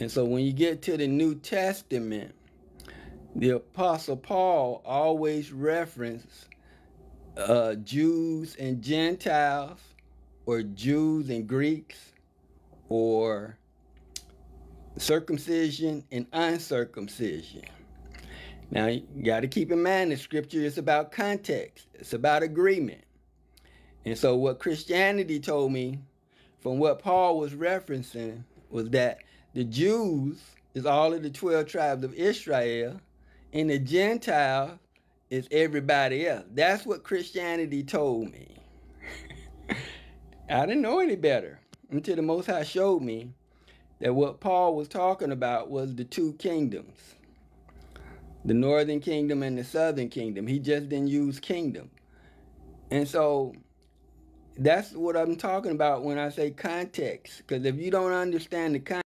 And so when you get to the New Testament, the Apostle Paul always references uh, Jews and Gentiles, or Jews and Greeks, or circumcision and uncircumcision. Now, you got to keep in mind the scripture is about context, it's about agreement. And so, what Christianity told me from what Paul was referencing was that the Jews is all of the 12 tribes of Israel, and the Gentile is everybody else. That's what Christianity told me. I didn't know any better until the Most High showed me that what Paul was talking about was the two kingdoms the northern kingdom and the southern kingdom. He just didn't use kingdom. And so that's what I'm talking about when I say context. Because if you don't understand the context,